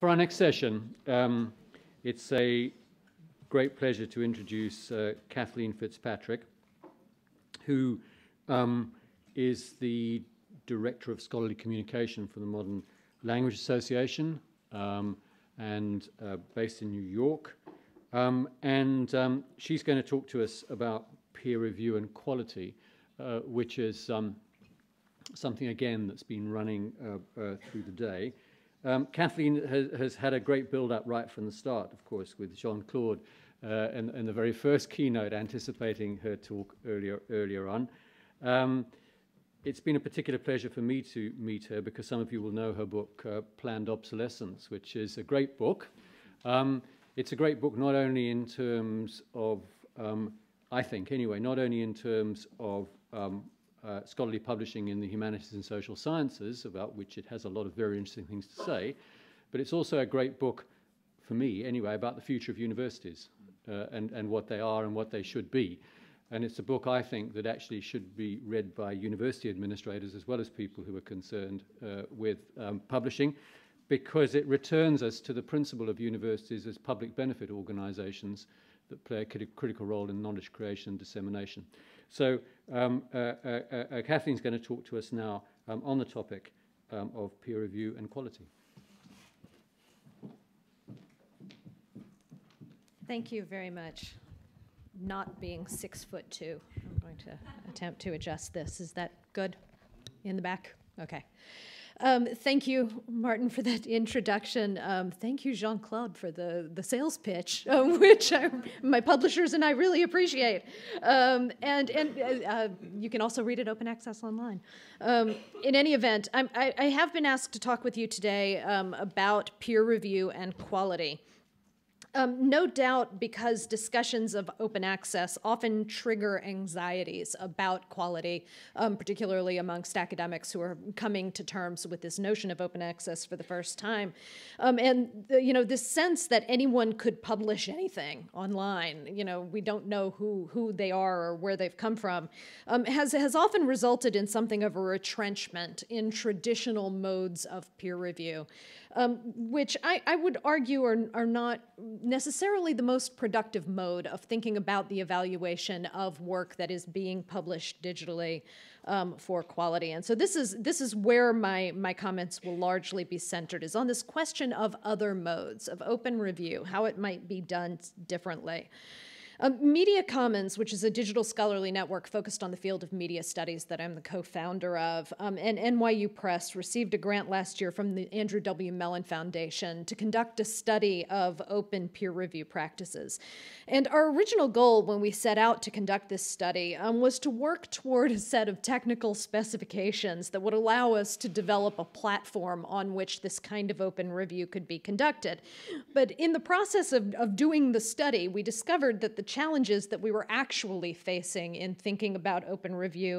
For our next session, um, it's a great pleasure to introduce uh, Kathleen Fitzpatrick, who um, is the Director of Scholarly Communication for the Modern Language Association um, and uh, based in New York. Um, and um, she's going to talk to us about peer review and quality, uh, which is um, something, again, that's been running uh, uh, through the day. Um, Kathleen has, has, had a great build-up right from the start, of course, with Jean-Claude uh, in, the very first keynote, anticipating her talk earlier, earlier on. Um, it's been a particular pleasure for me to meet her because some of you will know her book, uh, Planned Obsolescence, which is a great book. Um, it's a great book not only in terms of, um, I think anyway, not only in terms of um, uh, scholarly publishing in the humanities and social sciences, about which it has a lot of very interesting things to say. But it's also a great book, for me anyway, about the future of universities uh, and, and what they are and what they should be. And it's a book, I think, that actually should be read by university administrators as well as people who are concerned uh, with um, publishing, because it returns us to the principle of universities as public benefit organizations that play a critical role in knowledge creation and dissemination. So um, uh, uh, uh, Kathleen's going to talk to us now um, on the topic um, of peer review and quality. Thank you very much. Not being six foot two, I'm going to attempt to adjust this. Is that good in the back? Okay. Um, thank you, Martin, for that introduction. Um, thank you, Jean Claude, for the, the sales pitch, uh, which I, my publishers and I really appreciate. Um, and and uh, uh, you can also read it open access online. Um, in any event, I, I have been asked to talk with you today um, about peer review and quality. Um, no doubt because discussions of open access often trigger anxieties about quality, um, particularly amongst academics who are coming to terms with this notion of open access for the first time. Um, and, the, you know, this sense that anyone could publish anything online, you know, we don't know who, who they are or where they've come from, um, has, has often resulted in something of a retrenchment in traditional modes of peer review um, which I, I, would argue are, are not necessarily the most productive mode of thinking about the evaluation of work that is being published digitally um, for quality. And so this is this is where my my comments will largely be centered is on this question of other modes of open review, how it might be done differently. Um, media Commons, which is a digital scholarly network focused on the field of media studies that I'm the co founder of, um, and NYU Press received a grant last year from the Andrew W. Mellon Foundation to conduct a study of open peer review practices. And our original goal when we set out to conduct this study um, was to work toward a set of technical specifications that would allow us to develop a platform on which this kind of open review could be conducted. But in the process of, of doing the study, we discovered that the challenges that we were actually facing in thinking about open review,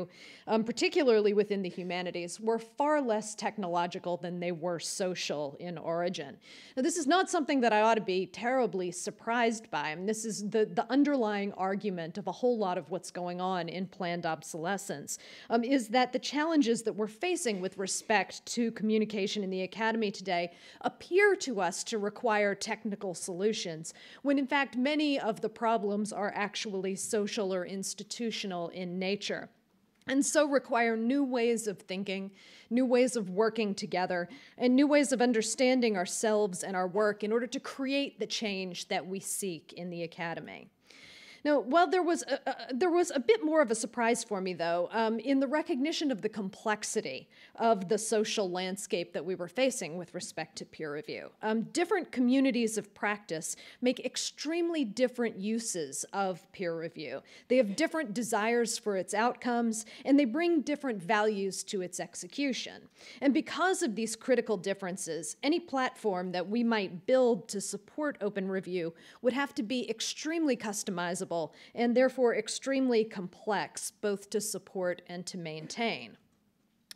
um, particularly within the humanities, were far less technological than they were social in origin. Now, this is not something that I ought to be terribly surprised by. I mean, this is the, the underlying argument of a whole lot of what's going on in planned obsolescence, um, is that the challenges that we're facing with respect to communication in the academy today appear to us to require technical solutions, when in fact many of the problems problems are actually social or institutional in nature and so require new ways of thinking, new ways of working together, and new ways of understanding ourselves and our work in order to create the change that we seek in the academy. Now, while there was a, a, there was a bit more of a surprise for me, though, um, in the recognition of the complexity of the social landscape that we were facing with respect to peer review. Um, different communities of practice make extremely different uses of peer review. They have different desires for its outcomes, and they bring different values to its execution. And because of these critical differences, any platform that we might build to support open review would have to be extremely customizable and therefore extremely complex both to support and to maintain.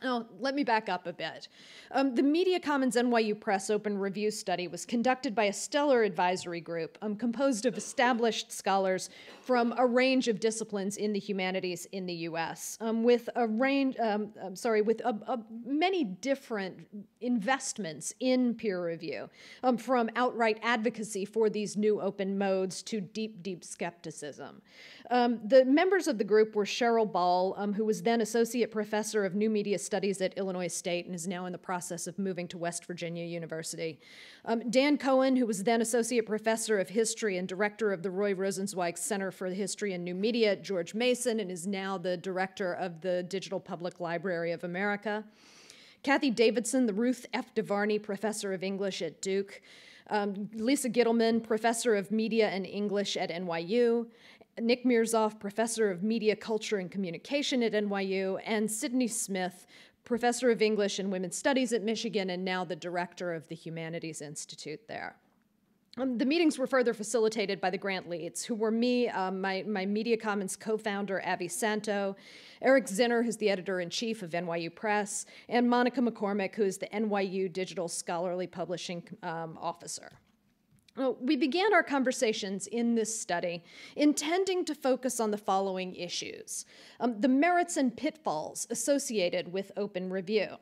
Oh, let me back up a bit. Um, the Media Commons NYU Press Open Review Study was conducted by a stellar advisory group um, composed of established scholars from a range of disciplines in the humanities in the U.S., um, with a range, um, I'm sorry, with a, a many different investments in peer review, um, from outright advocacy for these new open modes to deep, deep skepticism. Um, the members of the group were Cheryl Ball, who was then associate professor of new media studies at Illinois State and is now in the process of moving to West Virginia University. Um, Dan Cohen, who was then associate professor of history and director of the Roy Rosenzweig Center for History and New Media at George Mason, and is now the director of the Digital Public Library of America. Cathy Davidson, the Ruth F. DeVarney Professor of English at Duke. Um, Lisa Gitelman, Professor of Media and English at NYU, Nick Mirzoeff, Professor of Media Culture and Communication at NYU, and Sidonie Smith, Professor of English and Women's Studies at Michigan, and now the Director of the Humanities Institute there. Um, the meetings were further facilitated by the grant leads, who were me, um, my, my Media Commons co founder, Avi Santo, Eric Zinner, who's the editor in chief of NYU Press, and Monica McCormick, who is the NYU Digital Scholarly Publishing um, Officer. We began our conversations in this study intending to focus on the following issues. Um, the merits and pitfalls associated with open review,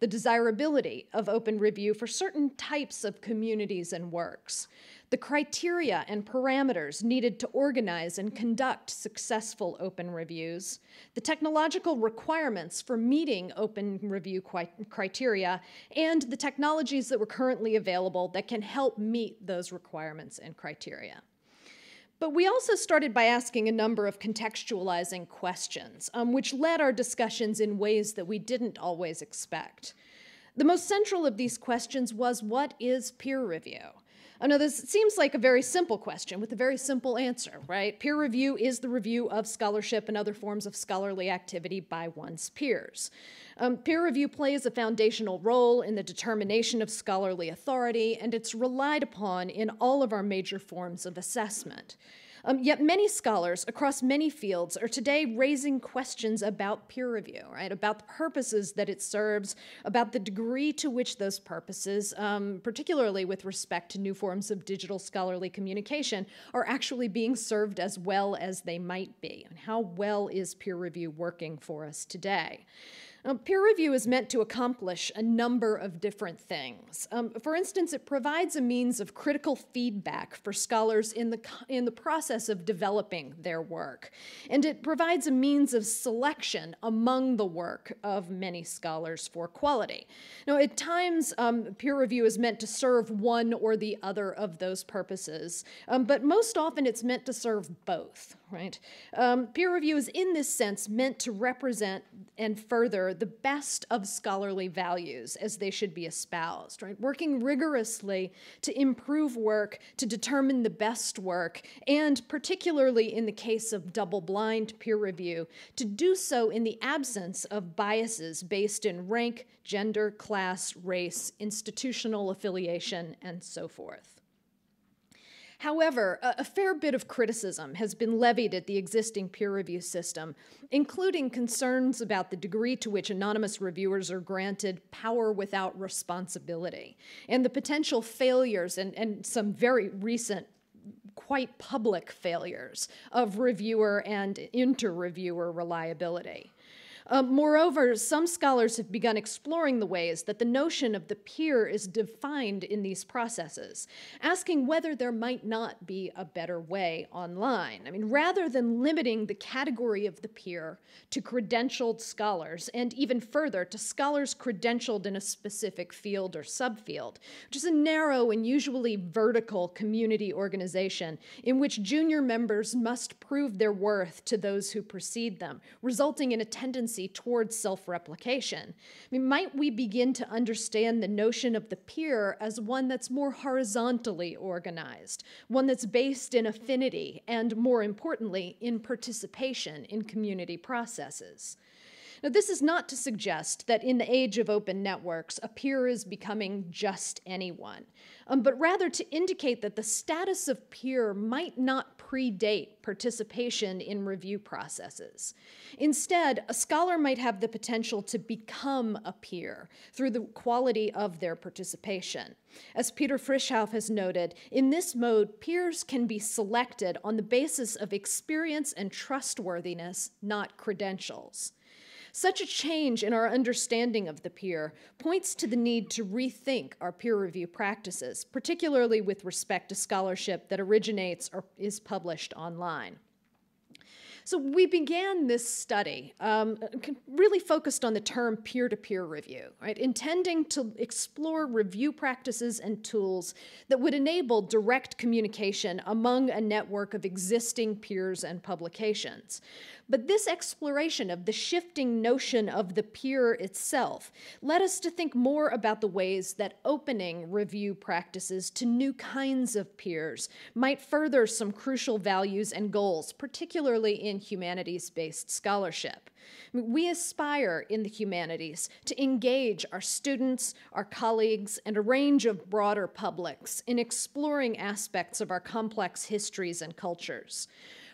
the desirability of open review for certain types of communities and works, the criteria and parameters needed to organize and conduct successful open reviews, the technological requirements for meeting open review criteria, and the technologies that were currently available that can help meet those requirements and criteria. But we also started by asking a number of contextualizing questions, um, which led our discussions in ways that we didn't always expect. The most central of these questions was what is peer review? I know this seems like a very simple question with a very simple answer, right? Peer review is the review of scholarship and other forms of scholarly activity by one's peers. Um, peer review plays a foundational role in the determination of scholarly authority, and it's relied upon in all of our major forms of assessment. Um, yet many scholars across many fields are today raising questions about peer review, right? About the purposes that it serves, about the degree to which those purposes, um, particularly with respect to new forms of digital scholarly communication, are actually being served as well as they might be. And how well is peer review working for us today? Um, peer review is meant to accomplish a number of different things. Um, for instance, it provides a means of critical feedback for scholars in the, in the process of developing their work. And it provides a means of selection among the work of many scholars for quality. Now, at times, um, peer review is meant to serve one or the other of those purposes, um, but most often it's meant to serve both right? Um, peer review is, in this sense, meant to represent and further the best of scholarly values as they should be espoused, right? Working rigorously to improve work, to determine the best work, and particularly in the case of double blind peer review, to do so in the absence of biases based in rank, gender, class, race, institutional affiliation, and so forth. However, a, a, fair bit of criticism has been levied at the existing peer review system, including concerns about the degree to which anonymous reviewers are granted power without responsibility, and the potential failures and, and some very recent quite public failures of reviewer and inter-reviewer reliability. Um, moreover, some scholars have begun exploring the ways that the notion of the peer is defined in these processes, asking whether there might not be a better way online. I mean, rather than limiting the category of the peer to credentialed scholars, and even further to scholars credentialed in a specific field or subfield, which is a narrow and usually vertical community organization in which junior members must prove their worth to those who precede them, resulting in a tendency tendency towards self replication. I mean, might we begin to understand the notion of the peer as one that's more horizontally organized, one that's based in affinity, and more importantly, in participation in community processes? Now, this is not to suggest that in the age of open networks, a peer is becoming just anyone, um, but rather to indicate that the status of peer might not predate participation in review processes. Instead, a scholar might have the potential to become a peer through the quality of their participation. As Peter Frishauf has noted, in this mode, peers can be selected on the basis of experience and trustworthiness, not credentials. Such a change in our understanding of the peer points to the need to rethink our peer review practices, particularly with respect to scholarship that originates or is published online. So we began this study um, really focused on the term peer-to-peer review, right? Intending to explore review practices and tools that would enable direct communication among a network of existing peers and publications. But this exploration of the shifting notion of the peer itself led us to think more about the ways that opening review practices to new kinds of peers might further some crucial values and goals, particularly in humanities based scholarship. We aspire in the humanities to engage our students, our colleagues, and a range of broader publics in exploring aspects of our complex histories and cultures.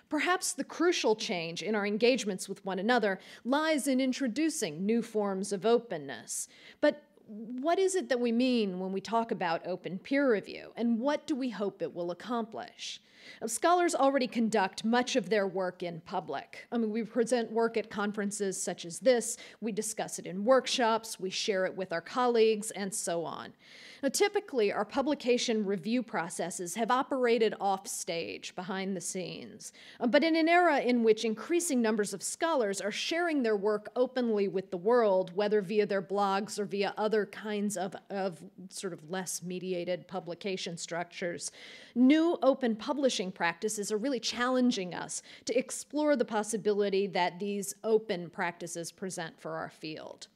Perhaps the crucial change in our engagements with one another lies in introducing new forms of openness. But what is it that we mean when we talk about open peer review, and what do we hope it will accomplish? Scholars already conduct much of their work in public. I mean, we present work at conferences such as this, we discuss it in workshops, we share it with our colleagues, and so on. Now, typically, our publication review processes have operated offstage, behind the scenes. Uh, but in an era in which increasing numbers of scholars are sharing their work openly with the world, whether via their blogs or via other kinds of, of sort of less mediated publication structures, new open publishing practices are really challenging us to explore the possibility that these open practices present for our field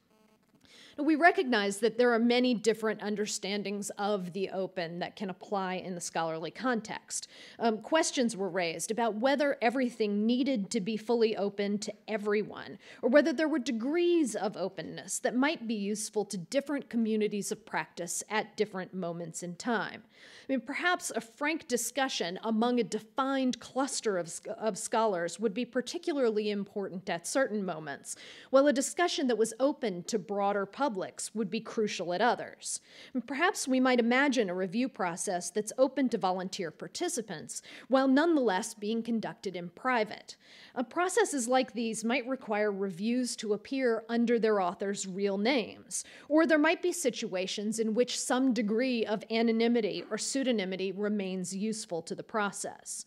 we recognize that there are many different understandings of the open that can apply in the scholarly context. Um, questions were raised about whether everything needed to be fully open to everyone, or whether there were degrees of openness that might be useful to different communities of practice at different moments in time. I mean, perhaps a frank discussion among a defined cluster of, of scholars would be particularly important at certain moments, while a discussion that was open to broader publics would be crucial at others. And perhaps we might imagine a review process that's open to volunteer participants, while nonetheless being conducted in private. Uh, processes like these might require reviews to appear under their author's real names, or there might be situations in which some degree of anonymity or pseudonymity remains useful to the process.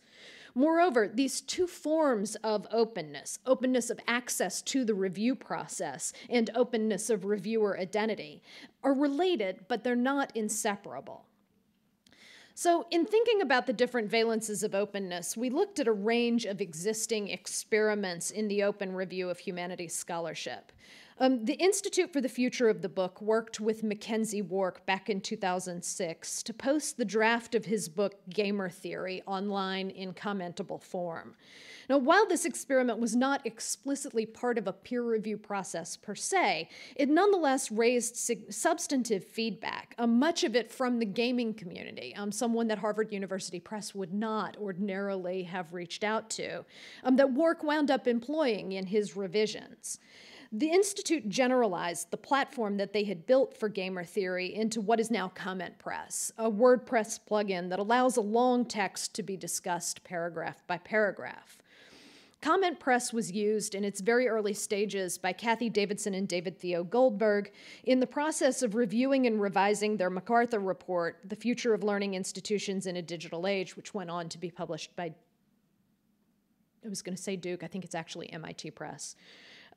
Moreover, these two forms of openness, openness of access to the review process and openness of reviewer identity, are related, but they're not inseparable. So, in thinking about the different valences of openness, we looked at a range of existing experiments in the open review of humanities scholarship. Um, the Institute for the Future of the Book worked with McKenzie Wark back in 2006 to post the draft of his book, Gamer Theory, online in commentable form. Now, while this experiment was not explicitly part of a peer review process per se, it nonetheless raised substantive feedback, uh, much of it from the gaming community, um, someone that Harvard University Press would not ordinarily have reached out to, um, that Wark wound up employing in his revisions. The Institute generalized the platform that they had built for gamer theory into what is now CommentPress, a WordPress plugin that allows a long text to be discussed paragraph by paragraph. CommentPress was used in its very early stages by Cathy Davidson and David Theo Goldberg in the process of reviewing and revising their MacArthur report, The Future of Learning Institutions in a Digital Age, which went on to be published by, I was going to say Duke, I think it's actually MIT Press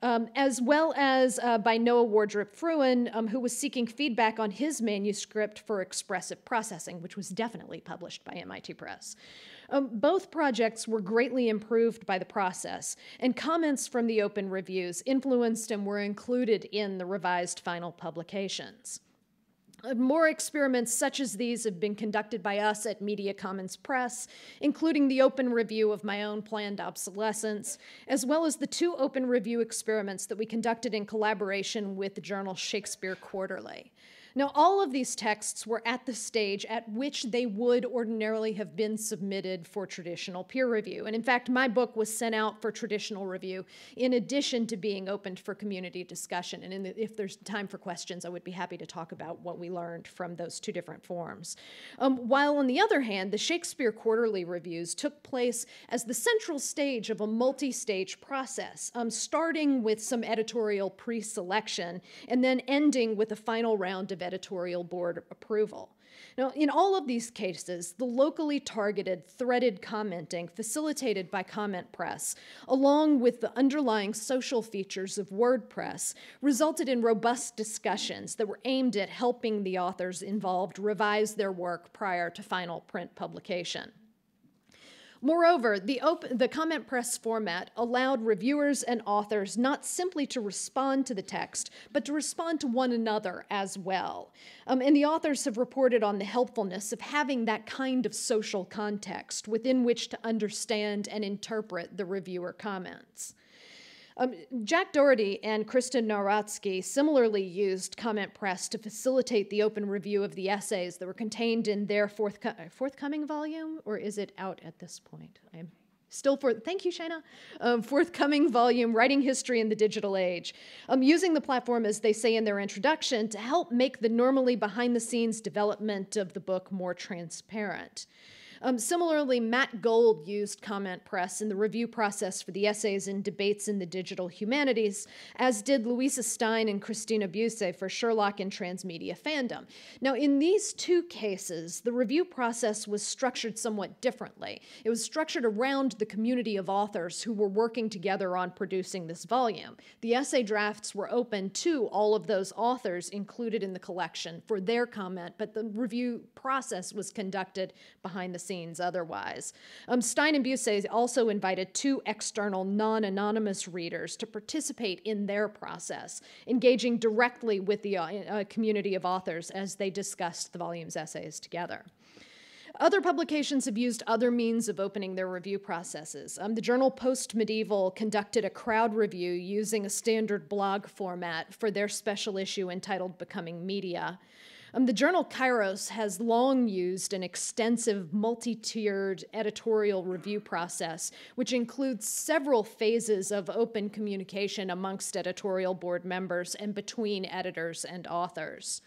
um, as well as uh, by Noah Wardrip Fruin, um, who was seeking feedback on his manuscript for expressive processing, which was definitely published by MIT Press. Um, both projects were greatly improved by the process, and comments from the open reviews influenced and were included in the revised final publications. Uh, more experiments such as these have been conducted by us at Media Commons Press, including the open review of my own planned obsolescence, as well as the two open review experiments that we conducted in collaboration with the journal Shakespeare Quarterly. Now, all of these texts were at the stage at which they would ordinarily have been submitted for traditional peer review. And in fact, my book was sent out for traditional review in addition to being opened for community discussion. And the, if there's time for questions, I would be happy to talk about what we learned from those two different forms. Um, while on the other hand, the Shakespeare Quarterly reviews took place as the central stage of a multi stage process, um, starting with some editorial pre selection and then ending with a final round of editorial board approval. Now, in all of these cases, the locally targeted threaded commenting facilitated by CommentPress, along with the underlying social features of WordPress, resulted in robust discussions that were aimed at helping the authors involved revise their work prior to final print publication. Moreover, the, the CommentPress format allowed reviewers and authors not simply to respond to the text, but to respond to one another as well. Um, and the authors have reported on the helpfulness of having that kind of social context within which to understand and interpret the reviewer comments. Um, Jack Dougherty and Kristen Nawrotzki similarly used CommentPress to facilitate the open review of the essays that were contained in their forthco- forthcoming volume, or is it out at this point? I'm still for thank you Shana um, forthcoming volume writing history in the digital age. Um, using the platform as they say in their introduction to help make the normally behind the scenes development of the book more transparent um, similarly, Matt Gold used CommentPress in the review process for the essays and debates in the digital humanities, as did Louisa Stein and Kristina Busse for Sherlock and Transmedia Fandom. Now, in these two cases, the review process was structured somewhat differently. It was structured around the community of authors who were working together on producing this volume. The essay drafts were open to all of those authors included in the collection for their comment, but the review process was conducted behind the scenes otherwise. Um, Stein and Busse also invited two external, non anonymous readers to participate in their process, engaging directly with the uh, uh, community of authors as they discussed the volume's essays together. Other publications have used other means of opening their review processes. Um, the journal Post Medieval conducted a crowd review using a standard blog format for their special issue entitled Becoming Media. Um, the journal Kairos has long used an extensive multi tiered editorial review process, which includes several phases of open communication amongst editorial board members and between editors and authors.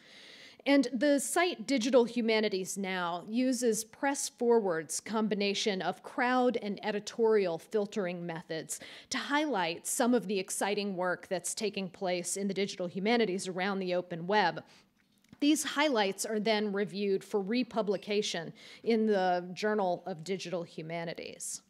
And the site Digital Humanities Now uses Press Forward's combination of crowd and editorial filtering methods to highlight some of the exciting work that's taking place in the digital humanities around the open web, these highlights are then reviewed for republication in the Journal of Digital Humanities.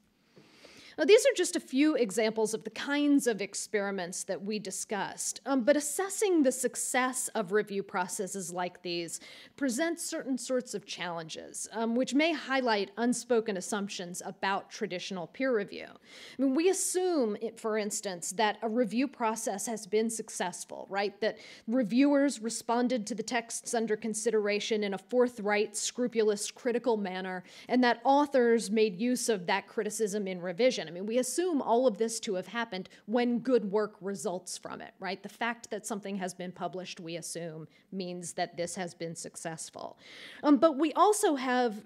Now, these are just a few examples of the kinds of experiments that we discussed, um, but assessing the success of review processes like these presents certain sorts of challenges, um, which may highlight unspoken assumptions about traditional peer review. I mean, we assume, for instance, that a review process has been successful, right? That reviewers responded to the texts under consideration in a forthright, scrupulous, critical manner, and that authors made use of that criticism in revision. I mean, we assume all of this to have happened when good work results from it, right? The fact that something has been published, we assume, means that this has been successful. Um, but we also have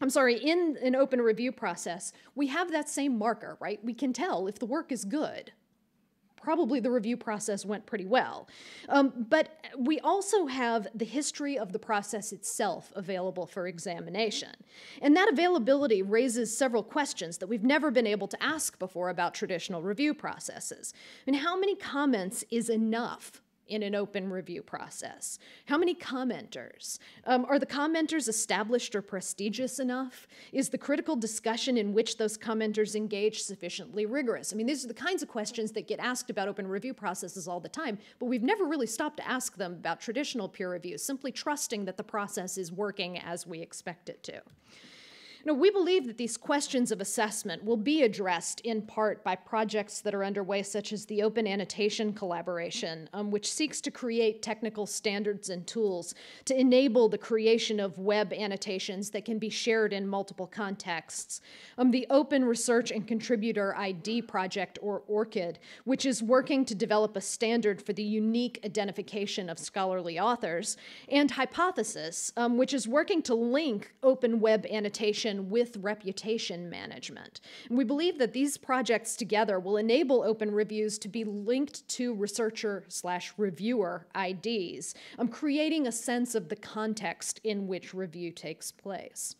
I'm sorry, in an open review process, we have that same marker, right? We can tell if the work is good probably the review process went pretty well. Um, but we also have the history of the process itself available for examination. And that availability raises several questions that we've never been able to ask before about traditional review processes. And how many comments is enough in an open review process? How many commenters? Um, are the commenters established or prestigious enough? Is the critical discussion in which those commenters engage sufficiently rigorous? I mean, these are the kinds of questions that get asked about open review processes all the time, but we've never really stopped to ask them about traditional peer review, simply trusting that the process is working as we expect it to. Now, we believe that these questions of assessment will be addressed in part by projects that are underway, such as the Open Annotation Collaboration, um, which seeks to create technical standards and tools to enable the creation of web annotations that can be shared in multiple contexts. Um, the Open Research and Contributor ID Project, or ORCID, which is working to develop a standard for the unique identification of scholarly authors, and Hypothesis, um, which is working to link open web annotation with reputation management. And we believe that these projects together will enable open reviews to be linked to researcher slash reviewer IDs, um, creating a sense of the context in which review takes place.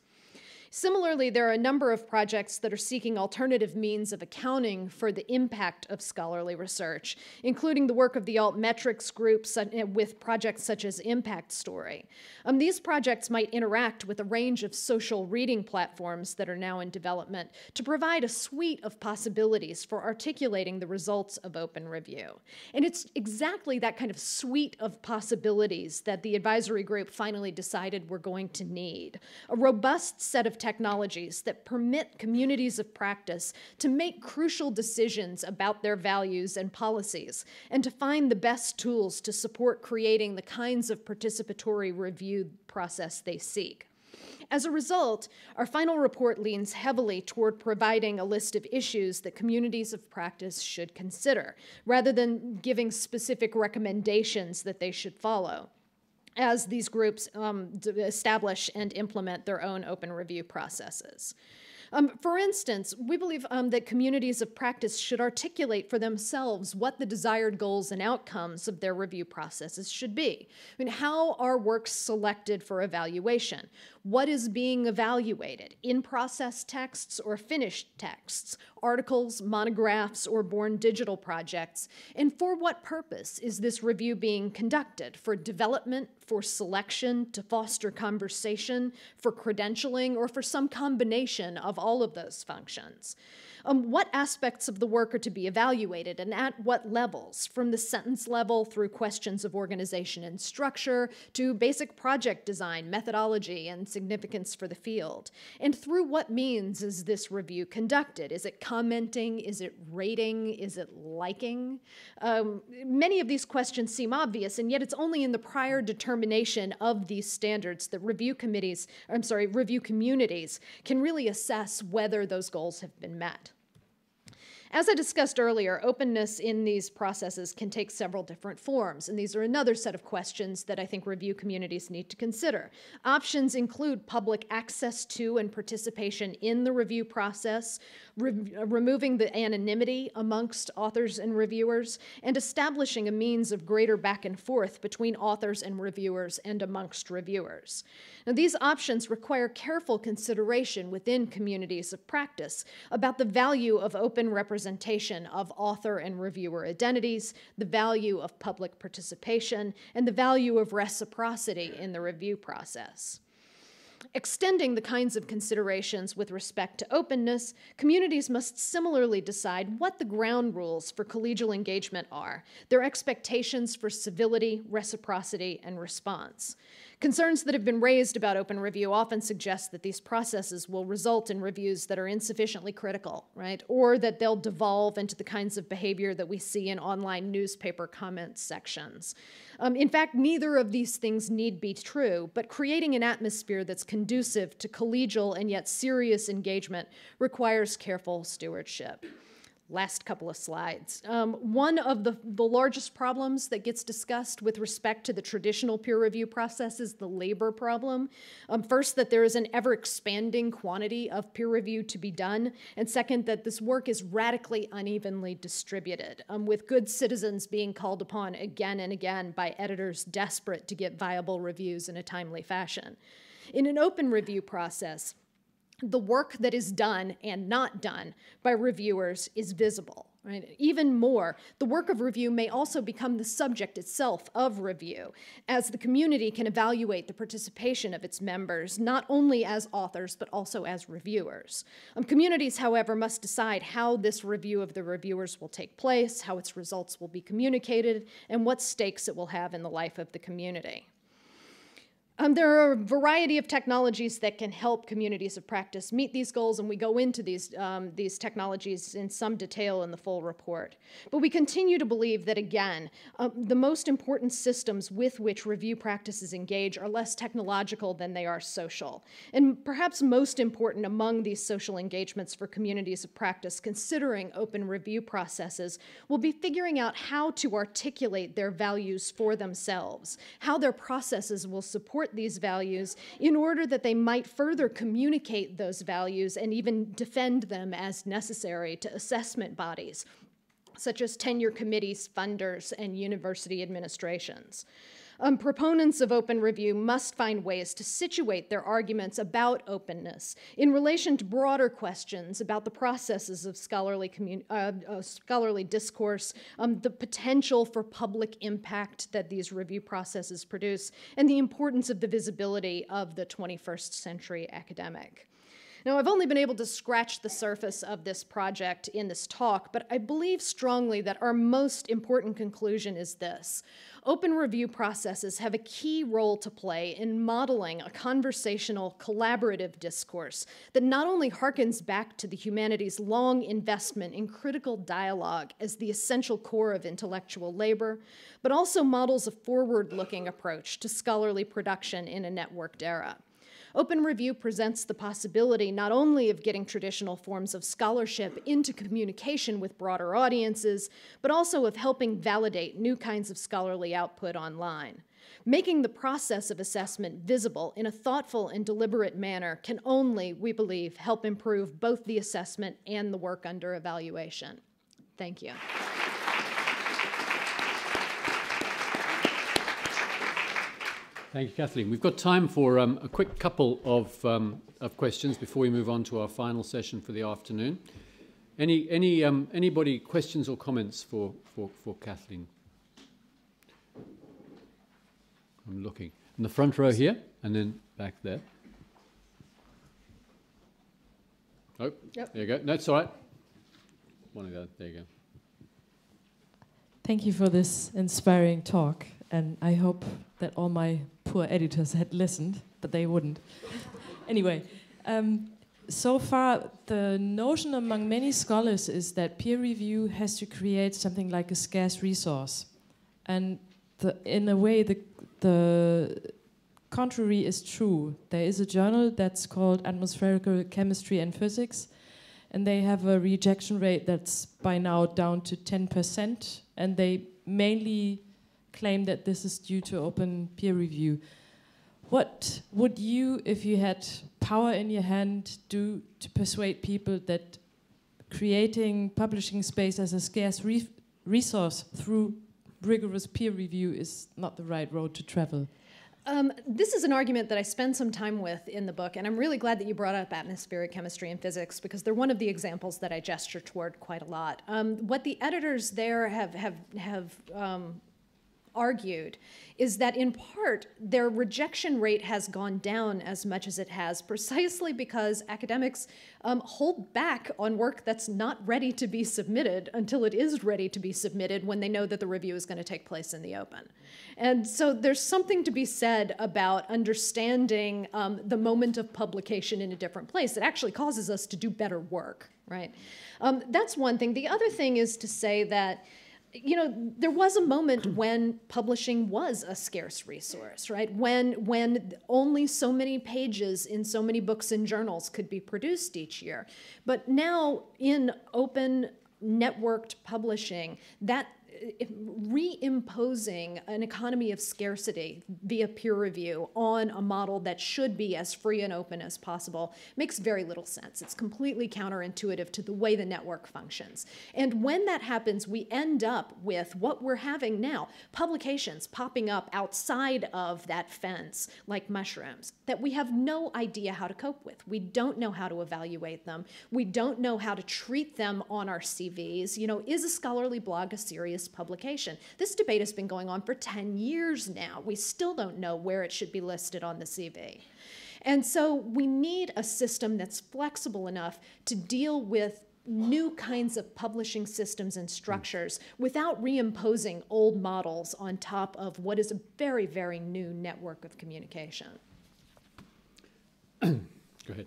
Similarly, there are a number of projects that are seeking alternative means of accounting for the impact of scholarly research, including the work of the Altmetrics group eh, with projects such as Impact Story. Um, these projects might interact with a range of social reading platforms that are now in development to provide a suite of possibilities for articulating the results of open review. And it's exactly that kind of suite of possibilities that the advisory group finally decided we're going to need. A robust set of technologies that permit communities of practice to make crucial decisions about their values and policies, and to find the best tools to support creating the kinds of participatory review process they seek. As a result, our final report leans heavily toward providing a list of issues that communities of practice should consider, rather than giving specific recommendations that they should follow as these groups um, establish and implement their own open review processes. Um, for instance, we believe um, that communities of practice should articulate for themselves what the desired goals and outcomes of their review processes should be. I mean, how are works selected for evaluation? What is being evaluated? In process texts or finished texts? Articles, monographs, or born digital projects? And for what purpose is this review being conducted? For development, for selection, to foster conversation, for credentialing, or for some combination of all of those functions? Um, what aspects of the work are to be evaluated and at what levels, from the sentence level through questions of organization and structure to basic project design, methodology, and significance for the field. And through what means is this review conducted? Is it commenting? Is it rating? Is it liking? Um, many of these questions seem obvious, and yet it's only in the prior determination of these standards that review committees, I'm sorry, review communities can really assess whether those goals have been met. As I discussed earlier, openness in these processes can take several different forms, and these are another set of questions that I think review communities need to consider. Options include public access to and participation in the review process, re removing the anonymity amongst authors and reviewers, and establishing a means of greater back and forth between authors and reviewers and amongst reviewers. Now, these options require careful consideration within communities of practice about the value of open representation of author and reviewer identities, the value of public participation, and the value of reciprocity in the review process. Extending the kinds of considerations with respect to openness, communities must similarly decide what the ground rules for collegial engagement are, their expectations for civility, reciprocity, and response. Concerns that have been raised about open review often suggest that these processes will result in reviews that are insufficiently critical, right? Or that they'll devolve into the kinds of behavior that we see in online newspaper comment sections. Um, in fact, neither of these things need be true, but creating an atmosphere that's conducive to collegial and yet serious engagement requires careful stewardship last couple of slides. Um, one of the, the largest problems that gets discussed with respect to the traditional peer review process is the labor problem. Um, first, that there is an ever expanding quantity of peer review to be done, and second, that this work is radically unevenly distributed, um, with good citizens being called upon again and again by editors desperate to get viable reviews in a timely fashion. In an open review process, the work that is done and not done by reviewers is visible. Right? Even more, the work of review may also become the subject itself of review, as the community can evaluate the participation of its members, not only as authors, but also as reviewers. Um, communities, however, must decide how this review of the reviewers will take place, how its results will be communicated, and what stakes it will have in the life of the community. Um, there are a variety of technologies that can help communities of practice meet these goals, and we go into these, um, these technologies in some detail in the full report. But we continue to believe that, again, um, the most important systems with which review practices engage are less technological than they are social. And perhaps most important among these social engagements for communities of practice considering open review processes will be figuring out how to articulate their values for themselves, how their processes will support support these values in order that they might further communicate those values and even defend them as necessary to assessment bodies, such as tenure committees, funders, and university administrations. Um, proponents of open review must find ways to situate their arguments about openness in relation to broader questions about the processes of scholarly, uh, uh, scholarly discourse, um, the potential for public impact that these review processes produce, and the importance of the visibility of the 21st century academic. Now, I've only been able to scratch the surface of this project in this talk, but I believe strongly that our most important conclusion is this. Open review processes have a key role to play in modeling a conversational, collaborative discourse that not only harkens back to the humanities' long investment in critical dialogue as the essential core of intellectual labor, but also models a forward looking approach to scholarly production in a networked era. Open Review presents the possibility not only of getting traditional forms of scholarship into communication with broader audiences, but also of helping validate new kinds of scholarly output online. Making the process of assessment visible in a thoughtful and deliberate manner can only, we believe, help improve both the assessment and the work under evaluation. Thank you. Thank you, Kathleen. We've got time for um, a quick couple of, um, of questions before we move on to our final session for the afternoon. Any, any, um, anybody questions or comments for, for, for Kathleen? I'm looking. In the front row here, and then back there. Oh, yep. there you go. That's all right. One of that. There you go. Thank you for this inspiring talk, and I hope that all my poor editors had listened, but they wouldn't. anyway, um, so far, the notion among many scholars is that peer review has to create something like a scarce resource. And the, in a way, the, the contrary is true. There is a journal that's called Atmospherical Chemistry and Physics, and they have a rejection rate that's by now down to 10%, and they mainly claim that this is due to open peer review. What would you, if you had power in your hand, do to persuade people that creating publishing space as a scarce re resource through rigorous peer review is not the right road to travel? Um, this is an argument that I spend some time with in the book, and I'm really glad that you brought up atmospheric chemistry and physics because they're one of the examples that I gesture toward quite a lot. Um, what the editors there have have have um, argued is that in part their rejection rate has gone down as much as it has precisely because academics um, hold back on work that's not ready to be submitted until it is ready to be submitted when they know that the review is going to take place in the open. And so there's something to be said about understanding um, the moment of publication in a different place. It actually causes us to do better work, right? Um, that's one thing. The other thing is to say that you know there was a moment mm. when publishing was a scarce resource right? When when only so many pages in so many books and journals could be produced each year. But now in open networked publishing that reimposing an economy of scarcity via peer review on a model that should be as free and open as possible makes very little sense. It's completely counterintuitive to the way the network functions. And when that happens, we end up with what we're having now publications popping up outside of that fence like mushrooms that we have no idea how to cope with. We don't know how to evaluate them. We don't know how to treat them on our CVs. You know, is a scholarly blog a serious publication. This debate has been going on for 10 years now. We still don't know where it should be listed on the CV. And so we need a system that's flexible enough to deal with new kinds of publishing systems and structures without reimposing old models on top of what is a very, very new network of communication. Go ahead.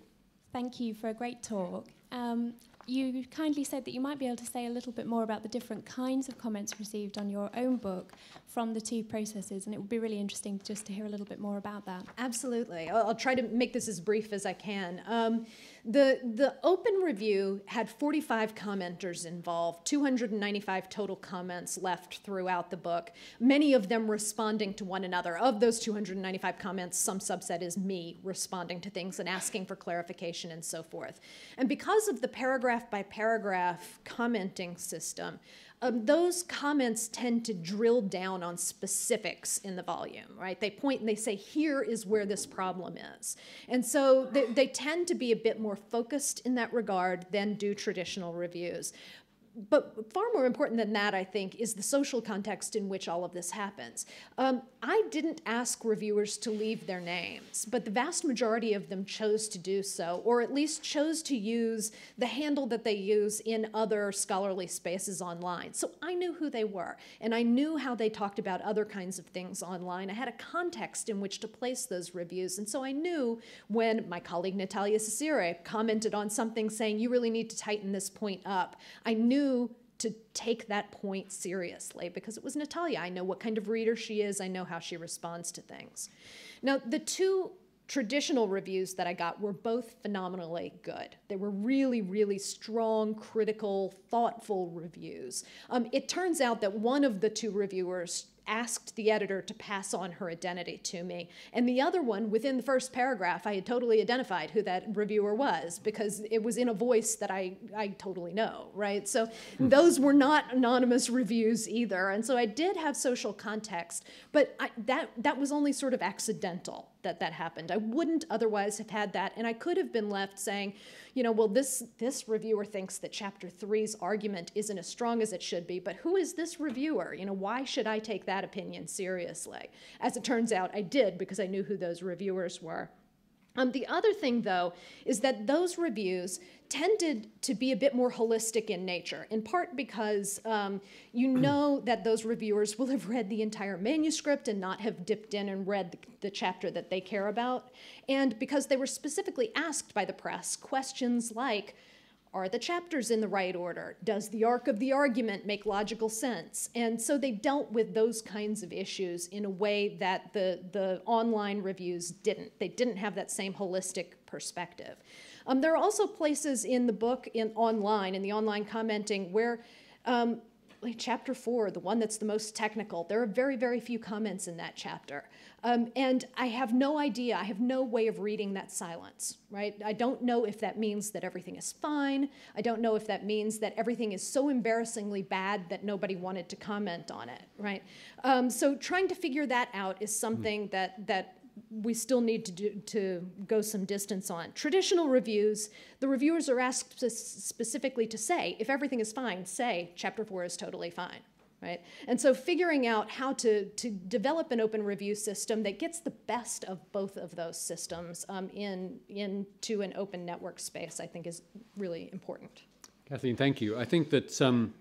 Thank you for a great talk. Um, you kindly said that you might be able to say a little bit more about the different kinds of comments received on your own book from the two processes, and it would be really interesting just to hear a little bit more about that. Absolutely. I'll, I'll try to make this as brief as I can. Um, the, the open review had 45 commenters involved, 295 total comments left throughout the book, many of them responding to one another. Of those 295 comments, some subset is me responding to things and asking for clarification and so forth. And because of the paragraph by paragraph commenting system, um, those comments tend to drill down on specifics in the volume, right? They point and they say, here is where this problem is. And so they, they tend to be a bit more focused in that regard than do traditional reviews but far more important than that, I think, is the social context in which all of this happens. Um, I didn't ask reviewers to leave their names, but the vast majority of them chose to do so, or at least chose to use the handle that they use in other scholarly spaces online. So I knew who they were, and I knew how they talked about other kinds of things online. I had a context in which to place those reviews, and so I knew when my colleague Natalia Cecire commented on something saying, you really need to tighten this point up, I knew knew to take that point seriously because it was Natalia. I know what kind of reader she is, I know how she responds to things. Now, the two traditional reviews that I got were both phenomenally good. They were really, really strong, critical, thoughtful reviews. Um, it turns out that one of the two reviewers asked the editor to pass on her identity to me. And the other one, within the first paragraph, I had totally identified who that reviewer was because it was in a voice that I, I totally know, right? So hmm. those were not anonymous reviews either. And so I did have social context, but I, that, that was only sort of accidental that that happened. I wouldn't otherwise have had that. And I could have been left saying, you know, well, this, this reviewer thinks that chapter three's argument isn't as strong as it should be, but who is this reviewer? You know, why should I take that opinion seriously? As it turns out, I did because I knew who those reviewers were. Um, the other thing, though, is that those reviews tended to be a bit more holistic in nature, in part because um, you know that those reviewers will have read the entire manuscript and not have dipped in and read the, the chapter that they care about, and because they were specifically asked by the press questions like, are the chapters in the right order? Does the arc of the argument make logical sense? And so they dealt with those kinds of issues in a way that the, the online reviews didn't. They didn't have that same holistic perspective. Um, there are also places in the book, in online, in the online commenting, where um, like chapter four, the one that's the most technical, there are very, very few comments in that chapter. Um, and I have no idea, I have no way of reading that silence, right? I don't know if that means that everything is fine. I don't know if that means that everything is so embarrassingly bad that nobody wanted to comment on it, right? Um, so trying to figure that out is something that, that we still need to, do, to go some distance on. Traditional reviews, the reviewers are asked specifically to say, if everything is fine, say chapter four is totally fine. Right? And so figuring out how to, to develop an open review system that gets the best of both of those systems um, in, into an open network space, I think is really important. Kathleen, thank you. I think that um,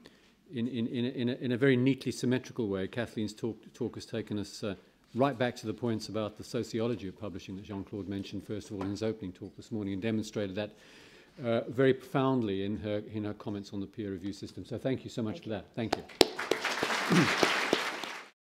in, in, in, a, in, a, very neatly symmetrical way, Kathleen's talk, talk has taken us uh, right back to the points about the sociology of publishing that Jean-Claude mentioned first of all in his opening talk this morning and demonstrated that uh, very profoundly in her, in her comments on the peer review system. So thank you so much thank for that. Thank you.